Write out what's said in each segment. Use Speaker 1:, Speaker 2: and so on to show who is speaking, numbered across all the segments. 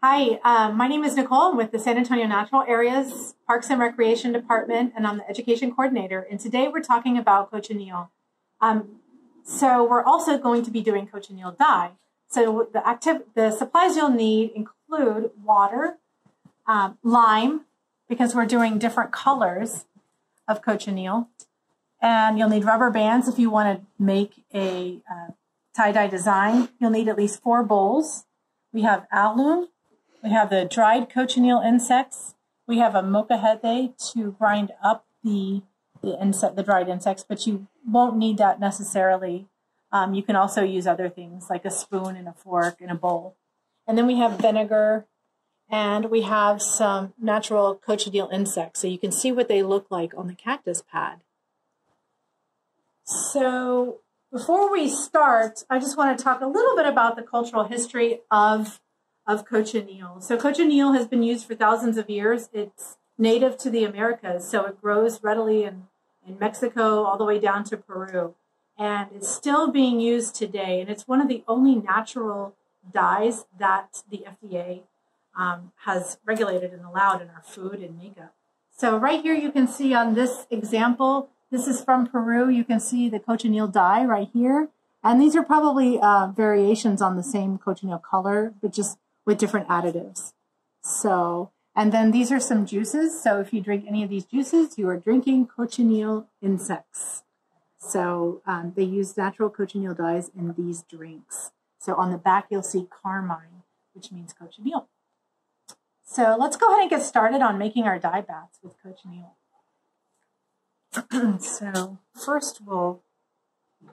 Speaker 1: Hi, um, my name is Nicole. I'm with the San Antonio Natural Areas Parks and Recreation Department, and I'm the Education Coordinator. And today we're talking about cochineal. Um, so we're also going to be doing cochineal dye. So the active, the supplies you'll need include water, um, lime, because we're doing different colors of cochineal, and you'll need rubber bands if you want to make a uh, tie-dye design. You'll need at least four bowls. We have alum, we have the dried cochineal insects. We have a molcajete to grind up the the insect, the dried insects, but you won't need that necessarily. Um, you can also use other things like a spoon and a fork and a bowl. And then we have vinegar, and we have some natural cochineal insects, so you can see what they look like on the cactus pad. So before we start, I just want to talk a little bit about the cultural history of of cochineal. So cochineal has been used for thousands of years. It's native to the Americas, so it grows readily in, in Mexico all the way down to Peru. And it's still being used today, and it's one of the only natural dyes that the FDA um, has regulated and allowed in our food and makeup. So right here you can see on this example, this is from Peru. You can see the cochineal dye right here. And these are probably uh, variations on the same cochineal color, but just with different additives. So, and then these are some juices. So if you drink any of these juices, you are drinking cochineal insects. So um, they use natural cochineal dyes in these drinks. So on the back, you'll see carmine, which means cochineal. So let's go ahead and get started on making our dye baths with cochineal. so first we'll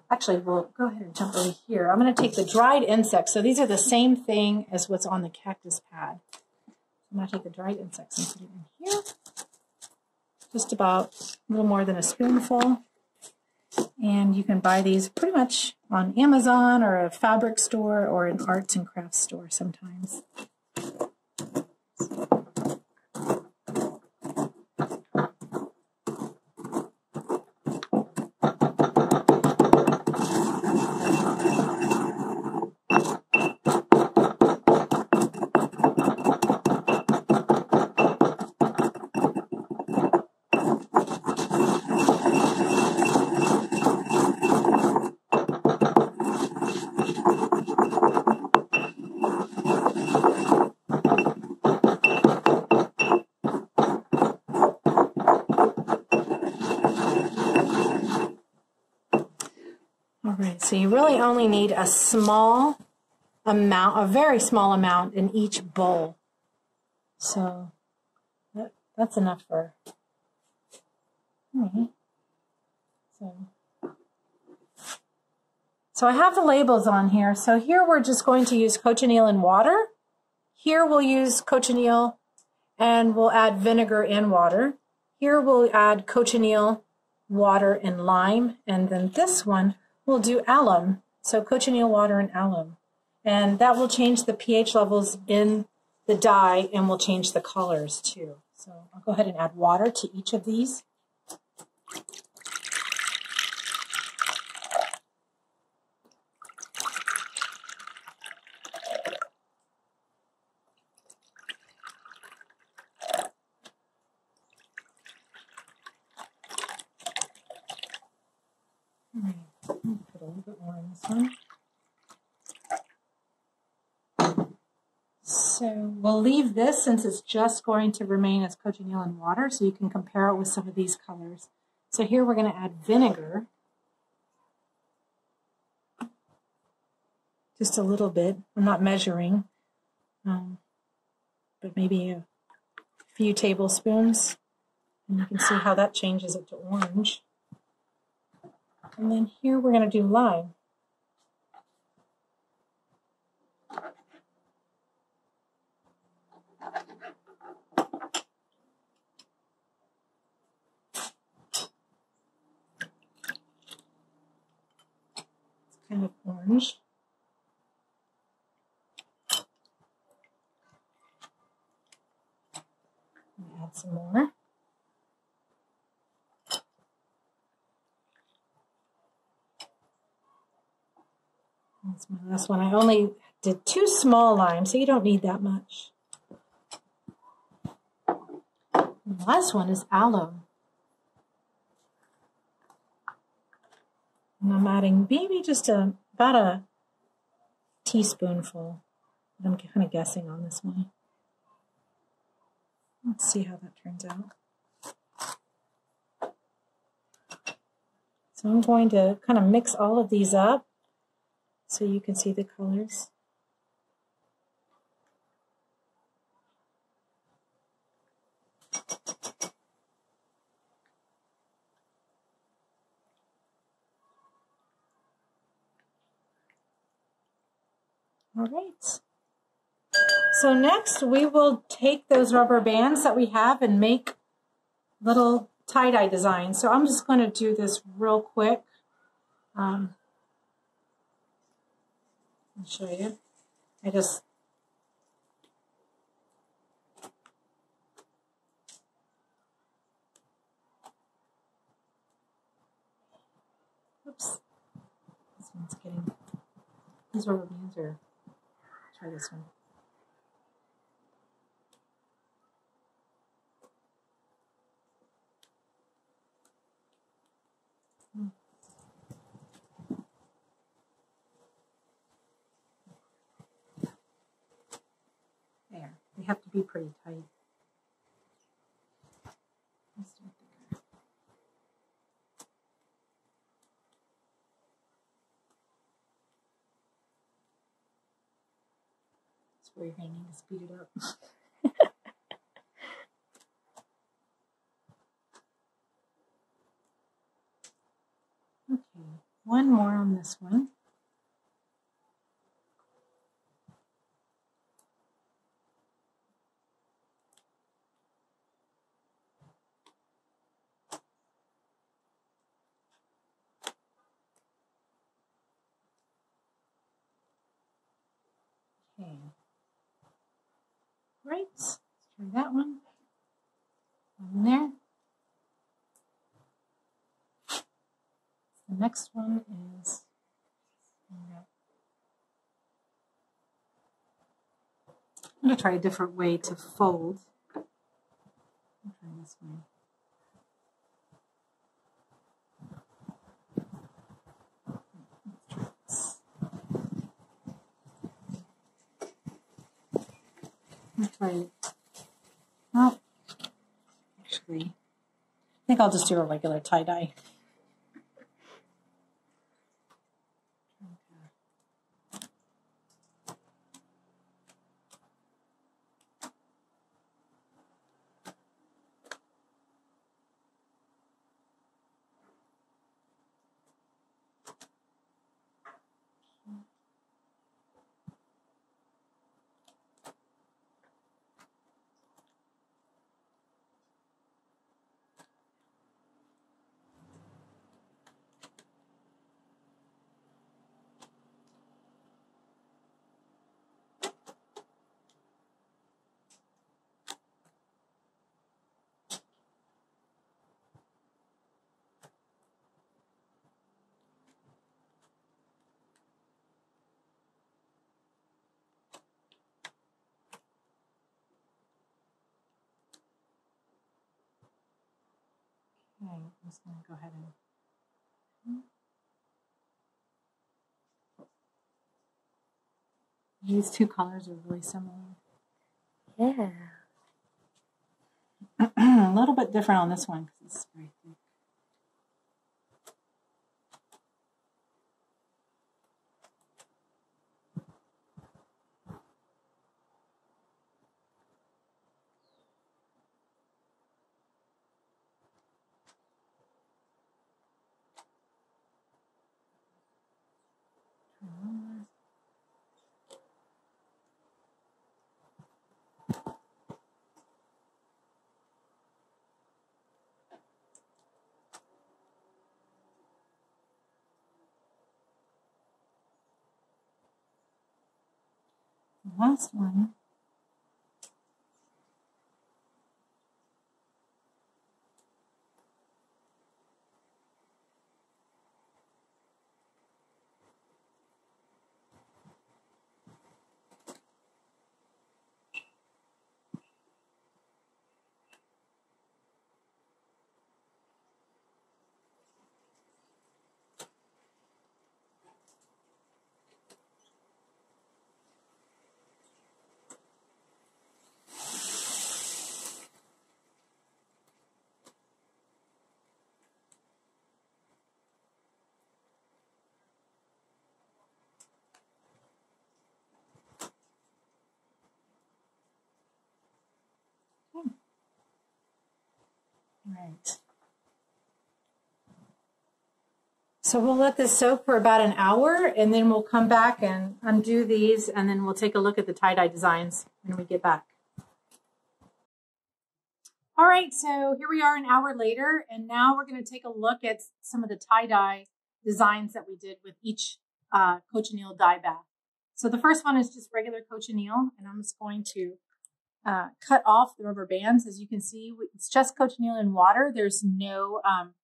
Speaker 1: Actually, we'll go ahead and jump over here. I'm going to take the dried insects. So these are the same thing as what's on the cactus pad. I'm going to take the dried insects and put it in here. Just about a little more than a spoonful. And you can buy these pretty much on Amazon or a fabric store or an arts and crafts store sometimes. So you really only need a small amount, a very small amount in each bowl. So that, that's enough for me. So, so I have the labels on here. So here we're just going to use cochineal and water. Here we'll use cochineal and we'll add vinegar and water. Here we'll add cochineal, water, and lime. And then this one, we'll do alum, so cochineal water and alum. And that will change the pH levels in the dye and will change the colors too. So I'll go ahead and add water to each of these. So we'll leave this since it's just going to remain as cochineal and water, so you can compare it with some of these colors. So here we're going to add vinegar. Just a little bit. I'm not measuring, um, but maybe a few tablespoons. And you can see how that changes it to orange. And then here we're going to do lime. orange. Add some more. That's my last one. I only did two small limes, so you don't need that much. The last one is alum. And I'm adding maybe just a about a teaspoonful. I'm kind of guessing on this one. Let's see how that turns out. So I'm going to kind of mix all of these up so you can see the colors. All right. So next we will take those rubber bands that we have and make little tie-dye designs. So I'm just going to do this real quick. Um, I'll show you. I just Oops. This one's getting these rubber bands are try this one. Hmm. There, they have to be pretty tight. To need to speed it up. okay, one more on this one. Okay. Right. Let's try that one. One there. The next one is I'm going to try a different way to fold. I'll try this way. Well, actually, I think I'll just do a regular tie dye. Okay, I'm just going to go ahead and. Hmm. These two colors are really similar.
Speaker 2: Yeah.
Speaker 1: a little bit different on this one because it's very last one. Right. So we'll let this soak for about an hour and then we'll come back and undo these and then we'll take a look at the tie-dye designs when we get back. All right, so here we are an hour later and now we're going to take a look at some of the tie-dye designs that we did with each uh, cochineal dye bath. So the first one is just regular cochineal and I'm just going to uh, cut off the rubber bands. As you can see, it's just cochineal in water. There's no um,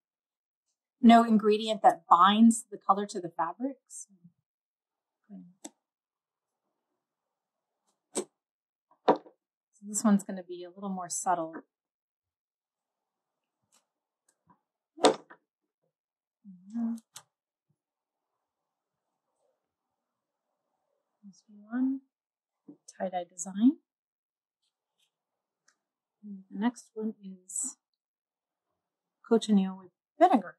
Speaker 1: no ingredient that binds the color to the fabrics. So this one's going to be a little more subtle. Here's one tie-dye design. And the next one is cochineal with vinegar.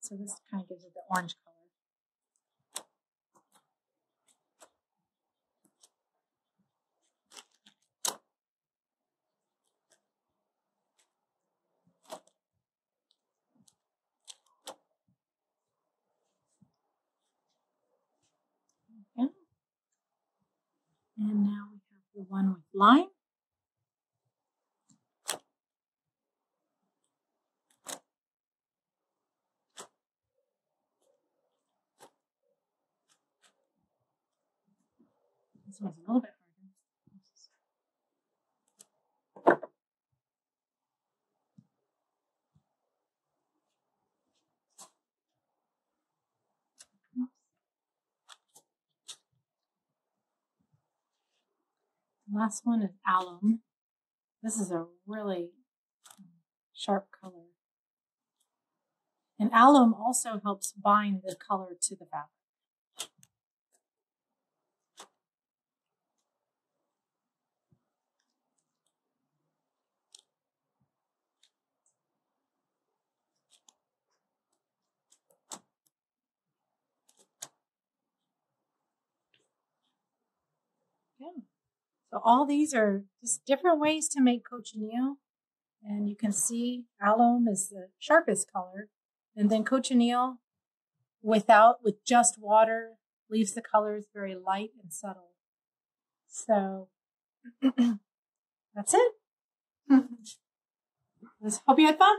Speaker 1: So this kind of gives it the orange color. Okay. And now we have the one with lime. This one's a little bit harder. The last one is alum. This is a really sharp color. And alum also helps bind the color to the fabric. Yeah. So all these are just different ways to make cochineal. And you can see alum is the sharpest color. And then cochineal without, with just water, leaves the colors very light and subtle. So that's it. Let's hope you had fun.